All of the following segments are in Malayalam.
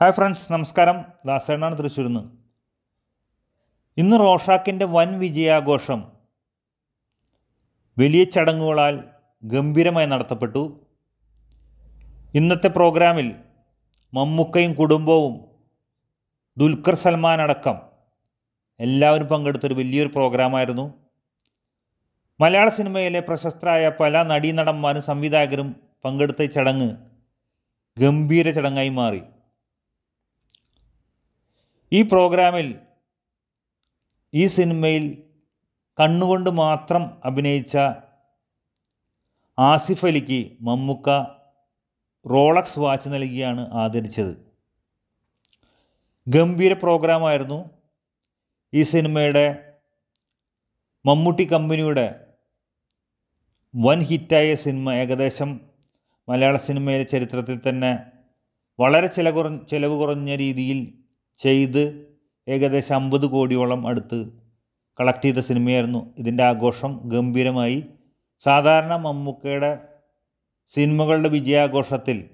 ഹായ് ഫ്രണ്ട്സ് നമസ്കാരം. ദാസേണ്ണാണ് തൃശ്ശൂരിൽ നിന്ന് ഇന്ന് റോഷാക്കിന്റെ വൻ വിജയാഘോഷം വലിയ ചടങ്ങുകളാൽ ഗംഭീരമായി നടത്തപ്പെട്ടു. ഇന്നത്തെ പ്രോഗ്രാമിൽ മമ്മൂക്കയും കുടുംബവും ദുൽഖർ സൽമാൻ അടക്കം എല്ലാവരും പങ്കെടുത്തൊരു വലിയൊരു പ്രോഗ്രാമായിരുന്നു. മലയാള സിനിമയിലെ പ്രശസ്തരായ പല നടീനടന്മാരും സംവിധായകരും പങ്കെടുത്ത ചടങ്ങ് ഗംഭീര ചടങ്ങായി മാറി. ഈ പ്രോഗ്രാമിൽ ഈ സിനിമയിൽ കണ്ണുകൊണ്ട് മാത്രം അഭിനയിച്ച ആസിഫ് അലിക്ക് മമ്മുക്ക റോളക്സ് വാച്ച് നൽകിയാണ് ആദരിച്ചത്. ഗംഭീര പ്രോഗ്രാമായിരുന്നു ഈ സിനിമയുടെ മമ്മൂട്ടി കമ്പനിയുടെ വൻ ഹിറ്റായ സിനിമ. ഏകദേശം മലയാള സിനിമയിലെ ചരിത്രത്തിൽ തന്നെ വളരെ ചില കുറ ചിലവ് കുറഞ്ഞ രീതിയിൽ ചെയ്ത് ഏകദേശം അമ്പത് കോടിയോളം അടുത്ത് കളക്ട് ചെയ്ത സിനിമയായിരുന്നു. ഇതിന്റെ ആഘോഷം ഗംഭീരമായി. സാധാരണ മമ്മൂക്കയുടെ സിനിമകളുടെ വിജയാഘോഷത്തിൽ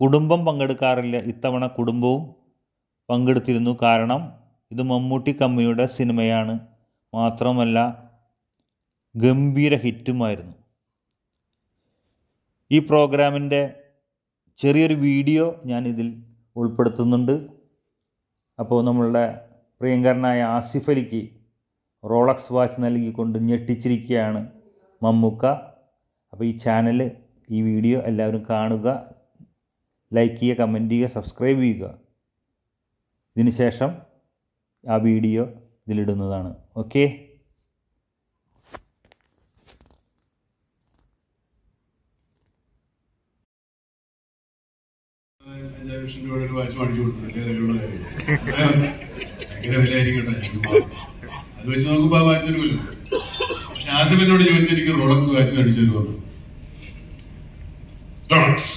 കുടുംബം പങ്കെടുക്കാറില്ല. ഇത്തവണ കുടുംബവും പങ്കെടുത്തിരുന്നു. കാരണം ഇത് മമ്മൂട്ടി കമ്മിയുടെ സിനിമയാണ്. മാത്രമല്ല ഗംഭീര ഹിറ്റുമായിരുന്നു. ഈ പ്രോഗ്രാമിന്റെ ചെറിയൊരു വീഡിയോ ഞാനിതിൽ ഉൾപ്പെടുത്തുന്നുണ്ട്. അപ്പോൾ നമ്മളുടെ പ്രിയങ്കരനായ ആസിഫ് അലിക്ക് റോളക്സ് വാച്ച് നൽകിക്കൊണ്ട് ഞെട്ടിച്ചിരിക്കുകയാണ് മമ്മൂക്ക. അപ്പോൾ ഈ ചാനൽ ഈ വീഡിയോ എല്ലാവരും കാണുക ലൈക്ക് ചെയ്യുക കമന്റ് ചെയ്യുക സബ്സ്ക്രൈബ് ചെയ്യുക. ഇതിന് ശേഷം ആ വീഡിയോ ഇതിലിടുന്നതാണ്. ഓക്കെ? അഞ്ചാറ് ലക്ഷം ഒരു വാച്ച് മേടിച്ചു കൊടുത്തില്ല കാര്യമുള്ള കാര്യം ഭയങ്കര വിലയായിരിക്കട്ടെ അത് വെച്ച് നോക്കുമ്പോ ആ. പക്ഷെ ആസിഫ് എന്നോട് ചോദിച്ചു എനിക്ക് റോളക്സ് വാച്ച് മേടിച്ചു തരുമോ റോളക്സ്